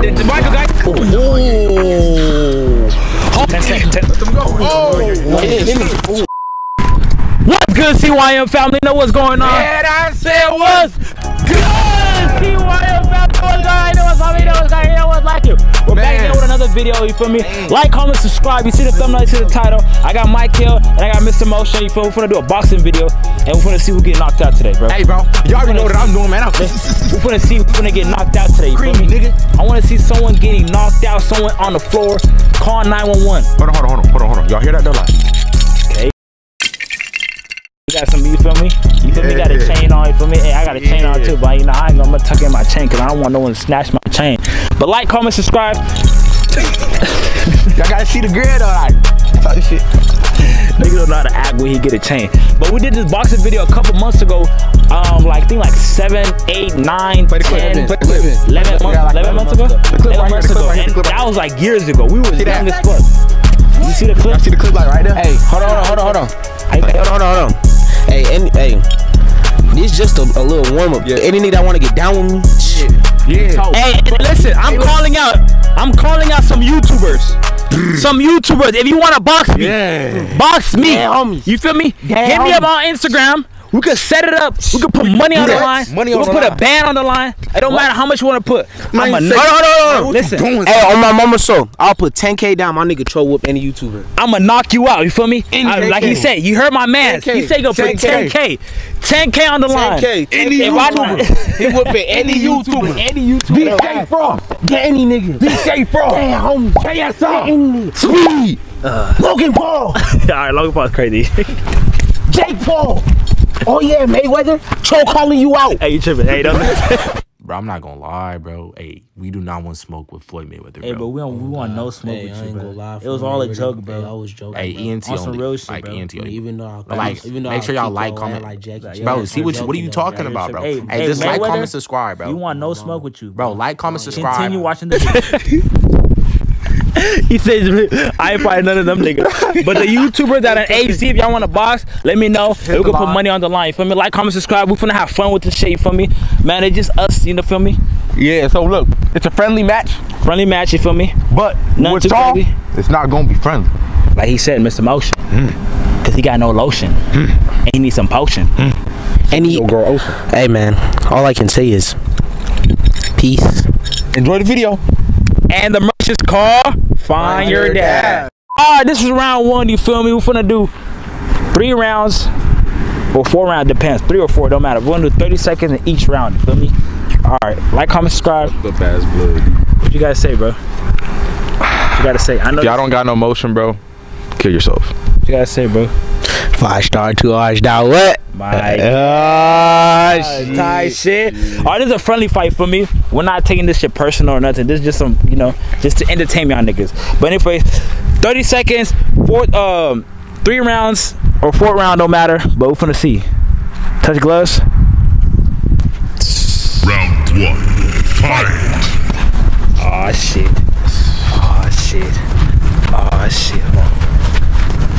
The, Michael guy. Oh. Ten seconds. Ten. What's good, CYM family? Know what's going on? And I said what? Good, CYM family. What's going? What's up? Know what's going? on? Know what's like you? We're back Man. here with another video. You feel me? Like, comment, subscribe. You see the thumbnail, you see the title. I got Mike Hill and I got Mr. Motion. You feel? me? We're gonna do a boxing video and we're gonna see who get knocked out today, bro. Hey, bro. You already know what I'm doing, man. I'm We're gonna see who's gonna get knocked out today. You feel me? nigga. I wanna see someone getting knocked out, someone on the floor. Call 911. Hold on, hold on, hold on, hold on, hold on. Y'all hear that though? Like, got some, you feel me? You feel me? Got a chain on, you feel me? Hey, I got a chain on Yeah. too, but you know, I ain't gonna tuck in my chain because I don't want no one to snatch my chain. But like, comment, subscribe. y'all gotta see the grid though. Talk shit. Nigga don't know how to act when he get a chain. But we did this boxing video a couple months ago. Um, like I think like seven, eight, nine, Play the clip, ten, clip. 11, months, Yeah, like 11 months ago. The clip 11 right here, months the clip ago. right And right that was like years ago. We was See that? young as fuck. You see the clip? Y'all see the clip like right there? Hey, hold on, hold on, hold on, hold Hey, on. Hold on, hold on. Hey, any, hey, this just a, a little warm up. Yeah. Any nigga that want to get down with me, Yeah. yeah. Hey, listen, I'm calling out. I'm calling out some YouTubers. some YouTubers. If you want to box me, Yeah. box me. Yeah, homies. You feel me? Yeah, Hit me up on Instagram. We could set it up. We could put money on the line. Money we on could the put a band on the line. It don't matter how much you want to put. I'm a say- hold on, hold on, hold on. Listen, doing? hey, on my mama soul, I'll put 10k down. My nigga troll whoop any YouTuber. I'm gonna knock you out. You feel me? Any I- like he said, you heard my man. He said go put 10K. 10k, 10k on the line. 10k, Any YouTuber. He whooping any YouTuber. Any YouTuber. DJ Frost. Get any nigga. DJ Frost. Hey, homie. KSR. Any nigga. Speed. Logan Paul. All right, Logan Paul's crazy. Jake Paul. Oh yeah, Mayweather. Troll calling you out. hey, you tripping? Hey, don't. Bro, I'm not gonna lie, bro. Hey, we do not want smoke with Floyd Mayweather, bro. Hey, but we don't. We oh, want no smoke Hey, with I you, ain't bro. gonna lie. It was all a me, joke, Hey, I was joking. Hey, bro. ENT On some only. real shit, like bro. ENT only. Even though I But, like, even though make sure y'all like, comment. like Jackie Bro, Bro, see what you, what are you though, talking bro. about, bro? Hey, Hey, hey, just like, comment, subscribe, bro. You want no smoke with you, Bro, like, comment, subscribe. Continue watching the video. he says, I ain't probably none of them niggas. But the YouTubers that are AC, if y'all want to box, let me know. And we can put money on the line. You feel me? Like, comment, subscribe. We finna have fun with this shit. You feel me? Man, it's just us. You know, feel me? Yeah, so look, it's a friendly match, Friendly match. You feel me? but Nothing with too y'all, it's not gonna be friendly. Like he said, Mr. Motion. Hmm. Cause he got no lotion. Hmm. And he needs some potion. Hmm. Any, Yo, girl, Ocean. hey man, all I can say is peace. Enjoy the video. And the merch is called Find, Your, Your Dad. Dad. Alright, this is round one, you feel me? We're gonna do three rounds. Or four rounds, depends. Three or four, don't matter. We're gonna do 30 seconds in each round, you feel me? Alright, like, comment, subscribe. The fast blood. What you guys say, bro? What you gotta say? I know If y'all don't got no motion, bro, kill yourself. what you gotta say, bro. Five star, two R's, down what? My Ah, Tight shit. Alright, this is a friendly fight for me. We're not taking this shit personal or nothing. This is just some, you know, just to entertain y'all niggas. But anyway, 30 seconds, four, um, three rounds or four round, don't matter. But we're finna see. Touch gloves. Round one. Fight. Oh shit. Oh shit. Oh shit. Hold on.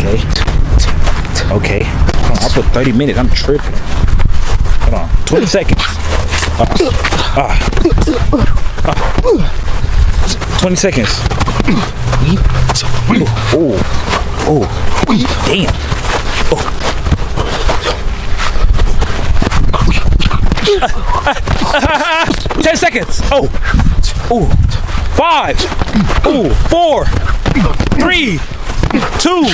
Okay. Okay. Hold on, I put 30 minutes. I'm tripping. Hold on. 20 seconds. Uh, uh, uh. 20 seconds. Oh. Oh. Damn. Oh. 10 seconds. Oh. Ooh. Five. Ooh. Four. Three. Two.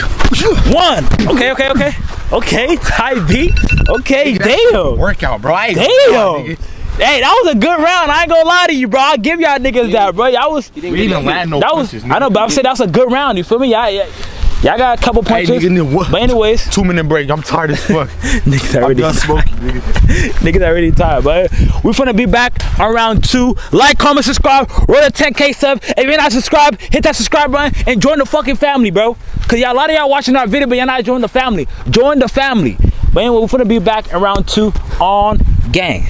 One. Okay, okay, okay. Okay, tight beat. Okay, damn. Workout, bro. I ain't Damn. Hey, that was a good round. I ain't gonna lie to you, bro. I'll give y'all niggas that, bro. Y'all was We even land no that was punches. I know, but I'm saying that was a good round. You feel me? Y'all, y'all, got a couple Hey, punches. nigga, nigga, what? but anyways, Two minute break. I'm tired as fuck. niggas I'm already done smoking, nigga. niggas already tired. But we finna be back around two. Like, comment, subscribe. Roll the 10k sub. If you're not subscribed, hit that subscribe button and join the fucking family, bro. Cause y'all a lot of y'all watching our video, but y'all not joining the family. Join the family. But anyway, we're finna be back around two on gang.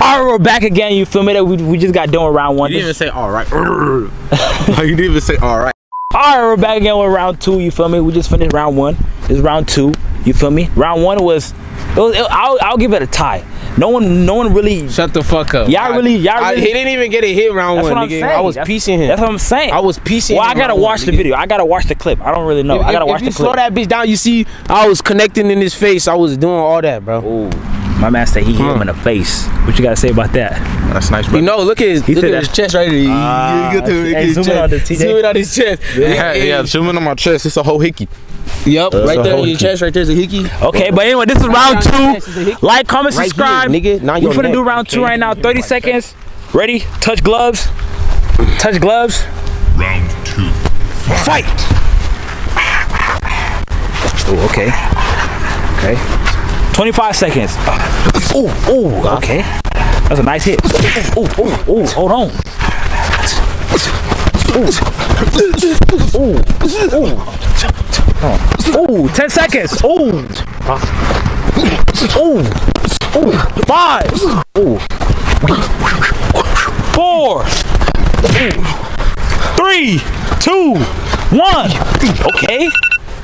Alright, we're back again. You feel me? That we, we just got done with round one. You didn't even say all right. you didn't even say all right. All right, we're back again with round two. You feel me? We just finished round one. It's round two. You feel me? Round one was, it was it- I'll, I'll give it a tie. No one, no one really. Shut the fuck up. Y'all I- really- y'all I- really- he didn't even get a hit round That's one. what I'm nigga. saying. I was That's- piecing him. That's what I'm saying. I was piecing him. Well, him I gotta watch one, the nigga. video. I gotta watch the clip. I don't really know. If, I gotta if watch you the slow clip. that bitch down, you see I was connecting in his face. I was doing all that, bro. Ooh, my man said he hit him in the face. What you gotta say about that? That's nice, bro. You bro. know, look at his, He look said at his chest right there. Ah, you get to look hey, at his zoom in chest. on the Zoom in on his chest. Yeah, yeah, zoom in on my chest. It's a whole hickey. Yep, right there whole in your chest, right there's a hickey. Okay, but anyway, this is round down your chest is a two. Like, comment, Right here, subscribe. nigga. Not We're gonna do round two right now. 30 seconds. Ready? Touch gloves. Touch gloves. Round two. Fight. Oh, okay. Okay. 25 seconds. Oh, oh, okay. That's a nice hit. Oh, oh, oh, hold on. Ooh, ooh, Ooh, 10 seconds. Ooh. Ooh. Ooh. Five. Ooh. Four. Three. Two. One. Okay.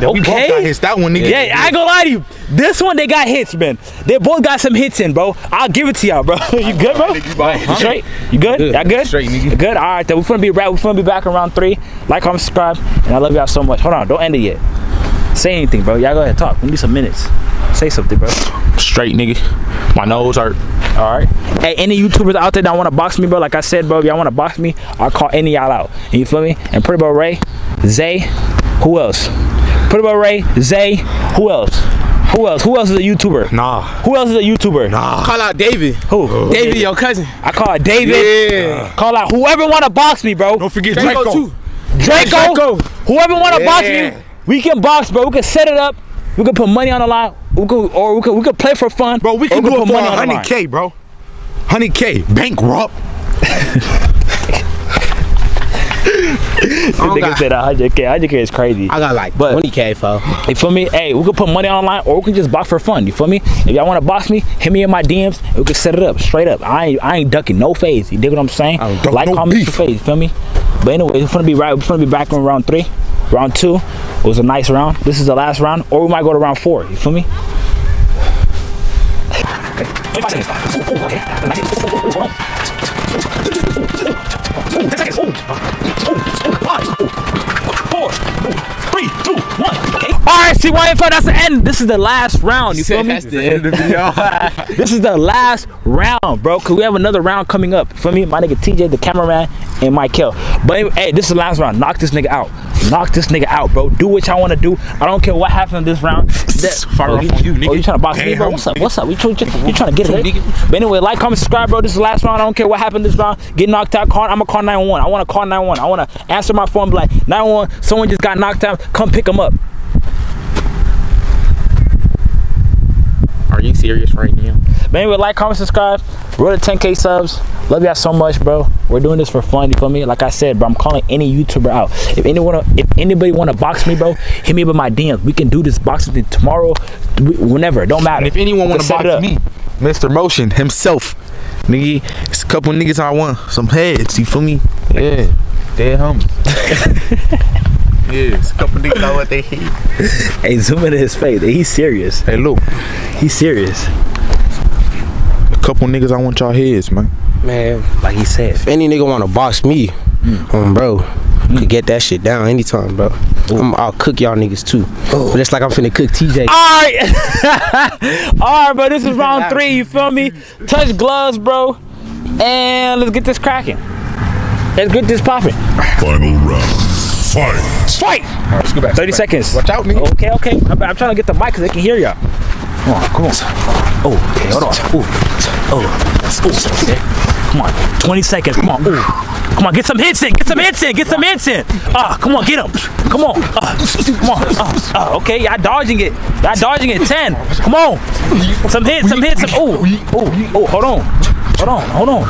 We both got Okay. hits. That one, nigga. Yeah, I ain't gonna lie to you. This one they got hits, man. They both got some hits in, bro. I'll give it to y'all, bro. you good, bro? You straight? You good? Good. Y'all good? Straight, nigga. Good? All right, then we're gonna be back. We're gonna be back in round three. Like, comment, subscribe, and I love y'all so much. Hold on, don't end it yet. Say anything, bro. Y'all go ahead, talk. We need some minutes. Say something, bro. Straight, nigga. My nose hurt. All right. Hey, any YouTubers out there that want to box me, bro? Like I said, bro, if y'all want to box me, I'll call any y'all out. And you feel me? And Pretty Boy Ray, Zay, who else? Pretty Boy Ray, Zay, who else? Who else? Who else is a YouTuber? Nah. Who else is a YouTuber? Nah. Call out David. Who? Oh, David, your cousin. I call it David. Yeah. Call out whoever want to box me, bro. Don't forget Draco, Draco. too. Draco. Draco. Whoever want to box me, we can box, bro. We can set it up. We can put money on the line. We could, or we could, we could play for fun. Bro, we or can do it for money on the line. 100K, bro. 100K. Bankrupt. This don't nigga got- said 100k. 100k is crazy. I got like But- 20k for. You feel me? Hey, we could put money online or we can just box for fun. You feel me? If y'all want to box me, hit me in my DMs and we can set it up straight up. I ain't, I ain't ducking no phase. You dig what I'm saying? I don't like, no comment, beef. your face. You feel me? But anyway, we're gonna be right. We're gonna be back on round three. Round two it was a nice round. This is the last round, or we might go to round four. You feel me? Okay. 25 seconds. Ooh, ooh, okay. That's a nice hit. Ooh, ooh, ooh, hold on. Ooh, 10 seconds. Ooh. Ooh, ooh, five. Ooh. Four. Ooh. Three, two, one. Okay. All right, CYFO, that's the end. This is the last round. You feel me? That's the end of the. This is the last round, bro. Cause we have another round coming up. For me, my nigga TJ, the cameraman, and Michael. But anyway, hey, this is the last round. Knock this nigga out. Knock this nigga out, bro. Do what y'all want to do. I don't care what happens in this round. That, Fire oh, off on you, nigga. Oh, you trying to box me, bro? What's up? What's up? You, trying- you trying to get it? But anyway, like, comment, subscribe, bro. This is the last round. I don't care what happened this round. Get knocked out. Call. I'm gonna call 911. I want to call 911. I want to answer my phone. Be like 911. Someone just got knocked out. Come pick him up. Are you serious right now? But anyway, like, comment, subscribe. We're to 10k subs. Love y'all so much, bro. We're doing this for fun. You feel me? Like I said, bro, I'm calling any YouTuber out. If anyone, if anybody want to box me, bro, hit me up in my DMs. We can do this boxing thing tomorrow, whenever. Don't matter. And if anyone want to box me, Mr. Motion himself, nigga, it's a couple niggas I want some heads. You feel me? Yeah, dead homies. yeah, it's a couple niggas I want their head. Hey, zoom into his face. He's serious. Hey, look, He's serious. a couple niggas I want y'all heads, man. Man, Like he said. if any nigga wanna box me, um, bro, you could get that shit down anytime, bro. I'm, I'll cook y'all niggas too. But it's like I'm finna cook TJ. All right, all right, bro. This is round three. You feel me? Touch gloves, bro, and let's get this cracking. Let's get this popping. Final round. Fight. Fight. Let's go back. 30 seconds. Watch out, nigga. Okay, okay. I'm, I'm trying to get the mic because they can hear y'all. Come on, come on. Oh, okay, hold on. Ooh. Oh, Ooh, okay. Come on, 20 seconds. Come on. Ooh. Come on, get some hits in. Get some hits in. Get some hits in. Ah, come on, get him. Come on. Ah, come on. Ah, ah, okay, y'all dodging it. Y'all dodging it. 10. Come on. Some hits, some hits. Some, ooh, ooh, ooh. Hold on. Hold on. Hold on.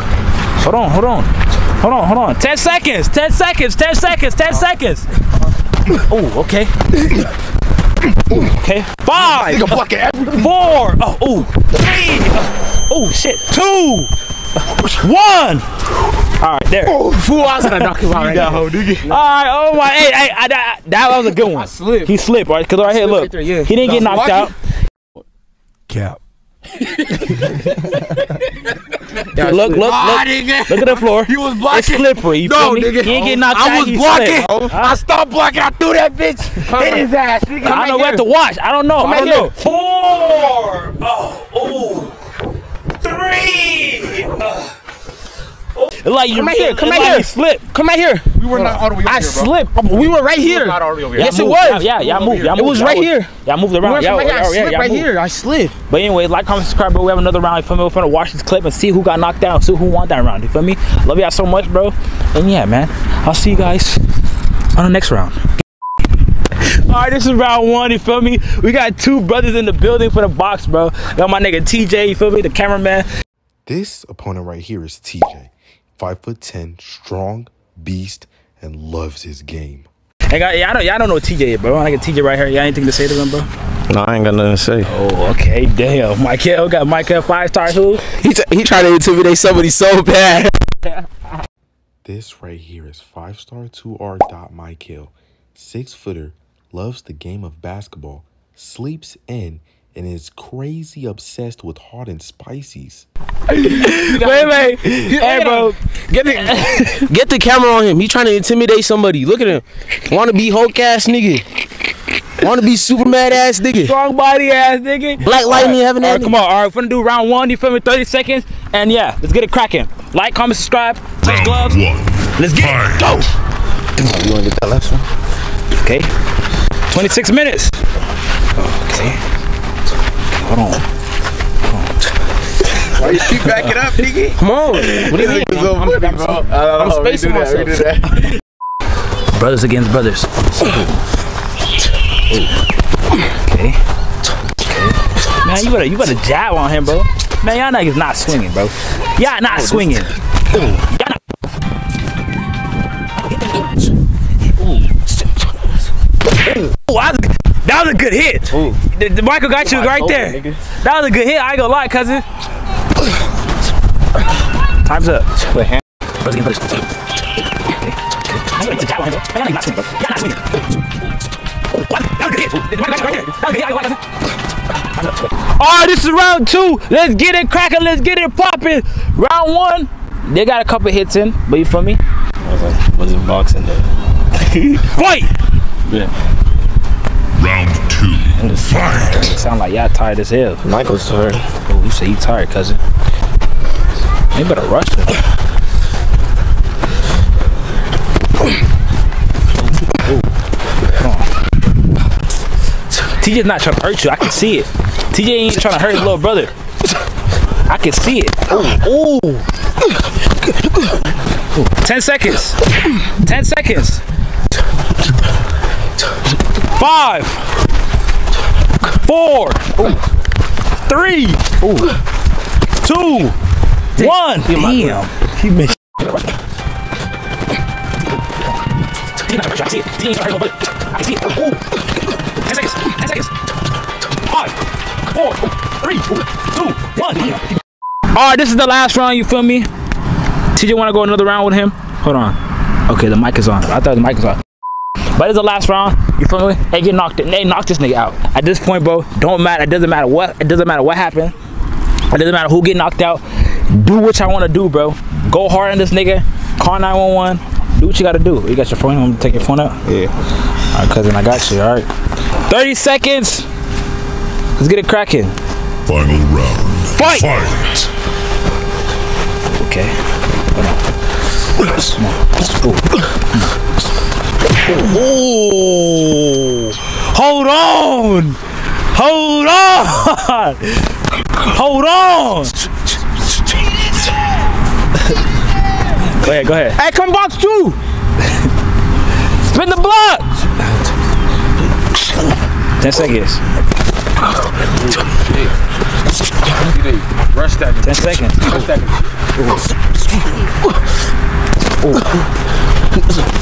Hold on. Hold on. Hold on. Hold on. 10 seconds. 10 seconds. 10 seconds. 10 seconds. Oh, okay. Okay. Five. Four. Oh, ooh. Three. Oh, shit. Two. One. All right, there. All Fool, I was gonna knock him out right now. right, oh my, hey, hey, I, that, that was a good one. slipped. He slipped, right? Because right here, look, right there, yeah. he didn't get knocked out. Cap. Look, look, look, look at the floor. He was blocking. It's slippery. You No, nigga. He ain't get knocked. I was he blocking. slipped. I stopped blocking. I threw that bitch. in his ass. Nigga. I don't know what to watch. I don't know. I don't know. Four. Oh, ooh. Three. Uh, It's like you Come right here, come it's right here. Slip. Come right here. We were not all the way I slipped. We were right here. Not all the way over Yes, it was. Yeah, yeah, y'all moved. Y'all It moved. was Y'all right was- here. Y'all moved around. went Y'all, right here. I slipped y'all right moved. here. I slipped. But anyways, like, comment, subscribe, bro. We have another round. You feel me? We're finna watch this clip and see who got knocked out, see who won that round. You feel me? Love y'all so much, bro. And yeah, man. I'll see you guys on the next round. All right, this is round one. You feel me? We got two brothers in the building for the box, bro. Got my nigga TJ. You feel me? The cameraman. This opponent right here is TJ. Five foot ten, strong, beast, and loves his game. Hey, guys, y'all don't, y'all don't know TJ, bro. I got TJ right here. Y'all anything to say to them, bro? No, I ain't got nothing to say. Oh, okay. Damn. Michael got Michael five star who? He, t- he tried to intimidate somebody so bad. This right here is five star 2R dot Michael. Six footer, loves the game of basketball, sleeps in, and is crazy obsessed with hot and spices. Wait, wait. Hey, bro. Get the, get the camera on him. He trying to intimidate somebody. Look at him. Want to be Hulk ass nigga. Want to be super mad ass nigga. Strong body ass nigga. Black lightning having All that. come on. All right, we're gonna do round one. You feel me? 30 seconds. And yeah, let's get it cracking. Like, comment, subscribe, touch gloves. one. Let's get it. Fight. Go. You want to get that last one? Okay. 26 minutes. Oh, okay. Hold on. Why you keep backing up, nigga? Come on. What do you mean? I'm, I'm, I'm, I'm spacing myself. Brothers against brothers. Okay. Okay. Man, you better you better jab on him, bro. Man, y'all niggas not swinging, bro. Y'all not oh, swinging. Y'all that was a good hit. The, the Michael got you right there. That was a good hit. I ain't gonna lie, cousin. Time's up. Brothers against brothers. Okay. I'm gonna jab on him, bro. Man, y'all niggas not swinging, bro. Y'all not swinging. Oh, what? That was a good hit. The Michael got you right there. That was a good hit. I ain't gonna lie, cousin. All right, this is round two. Let's get it cracking. Let's get it popping. Round one, they got a couple hits in, but you feel me? Wasn't boxing though. Fight! Round two. Fight. Sound like y'all tired as hell. Michael's tired. Oh, you say you tired, cousin? You better rush it. TJ's not trying to hurt you. I can see it. TJ ain't trying to hurt his little brother. I can see it. Ooh. Ooh. Ten seconds. Ten seconds. Five. Four. Three. Two. One. Damn. He missed. I see it. I see it. I see it. Ooh. Ten seconds. Ten seconds. Five. Four. Three. Two. One. All right, this is the last round. You feel me? TJ want to go another round with him? Hold on. Okay, the mic is on. I thought the mic was on. But it's the last round. You feel me? They get knocked. They knocked this nigga out. At this point, bro, don't matter. It doesn't matter what. It doesn't matter what happened. It doesn't matter who get knocked out. Do what y'all want to do, bro. Go hard on this nigga. Call 911. Do what you got to do. You got your phone. I'm gonna take your phone out. Yeah. All right, cousin. I got you. All right. 30 seconds. Let's get it cracking. Final round. Fight. Fight. Okay. Hold on. Come on. Ooh. Ooh. Hold on. Hold on. Hold on. go ahead. Go ahead. Hey, come box too. Spin the block. Ten seconds. Rush that. Ten seconds. Rush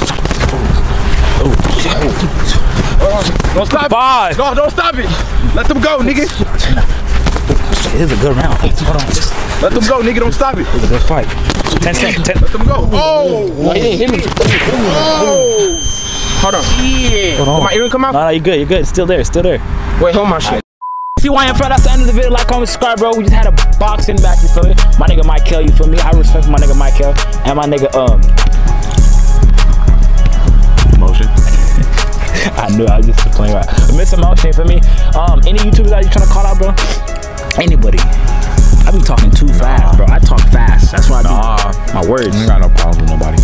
that. Don't stop. Five. No, don't stop it. Let them go, nigga. This is a good round. Hold on. Let them go, nigga. Don't stop it. It was a good fight. 10 seconds. 10. Let them go. Oh. No, he hit me. Hold on. Hold Did on. my earring come out? No, no, you're good. You're good. It's still there. It's still there. Wait, hold my shit. CYM friend, that's the end of the video. Like, comment, subscribe, bro. We just had a boxing back, you feel me? My nigga Michael, you feel me? I respect my nigga Michael and my nigga, um, I knew I was just playing right. Mr. Motion, you feel me? Um, any YouTubers that you trying to call out, bro? Anybody. I be talking too fast, bro. I talk fast. That's why I Nah. my words. I ain't got no problem with nobody.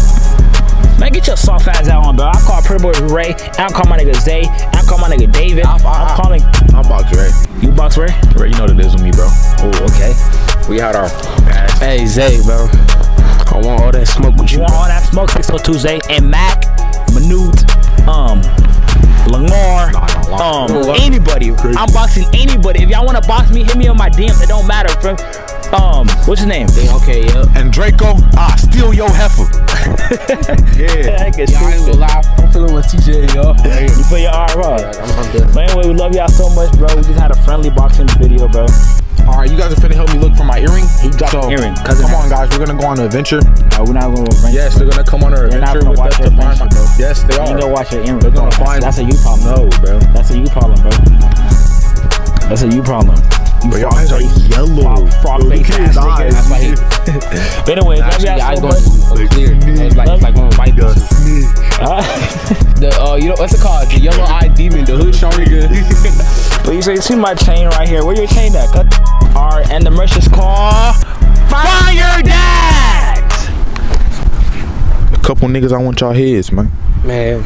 Man, get your soft ass out on, bro. I call Pretty Boy Ray. I call my nigga Zay. I call my nigga David. I- I- I'm calling I'm box Ray. you, Box Ray. Right, you know what it is with me, bro. Oh, okay. We had our. Hey, Zay, bro. I want all that smoke with You you. want all that smoke 602 Zay and Mac, Manute, um, Lamar, um, anybody. I'm boxing anybody. If y'all want to box me, hit me on my DM. It don't matter. From, um, what's his name? Okay, yeah. And Draco, ah, steal your heifer. yeah. I guess Yeah, I ain't gonna lie. I'm feeling with TJ, yo. You put your arm up. I'm, I'm good. But anyway, we love y'all so much, bro. We just had a friendly boxing video, bro. All right, you guys are finna help me look for my earring. He dropped so, earring, cousin Come on, guys. We're gonna go on an adventure. Uh, we're not gonna bring Yes, they're gonna come on an adventure with us to find my. bro. Yes, they You are. gonna watch your earring. They're gonna That's- find. That's a you problem. No, bro. That's a you problem, bro. That's a you problem. You But your eyes are yellow. Frog, Bro, face ass nigga. eyes. That's why he. But anyway, love Actually, y'all I go clear. It's like, like one white The, uh, you know, what's it called? The yellow eyed but you see, see my chain right here. Where your chain at? Cut. All right, and the merch is called Fire Dags. A couple niggas I want y'all heads, man. Man,